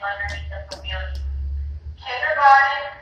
learners of. Kindergarten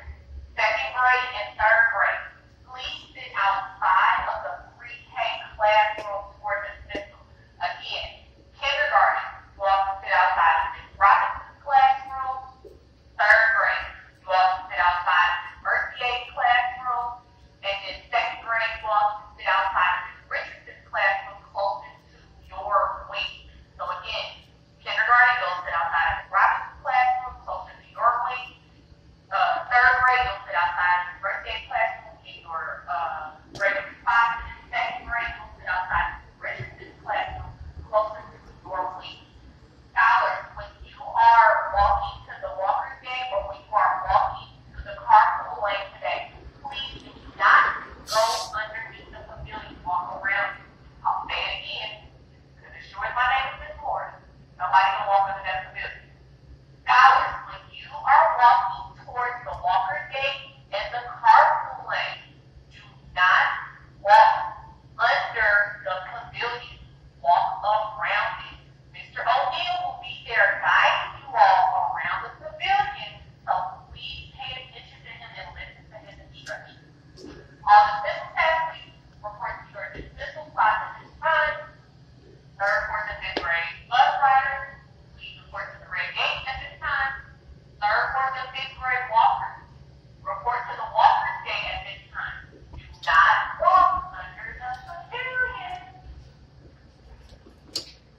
Uh, the fiscal your dismissal class at this time, third, fourth, and fifth grade. Bus riders, please report to the gate at this time. Third, fourth, and fifth grade walkers, report to the walkers at this time. Do not under the pavilion.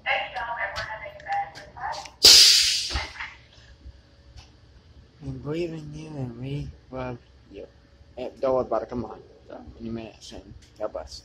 Thank you, all. Everyone you and love you. Ni me hacen capaz.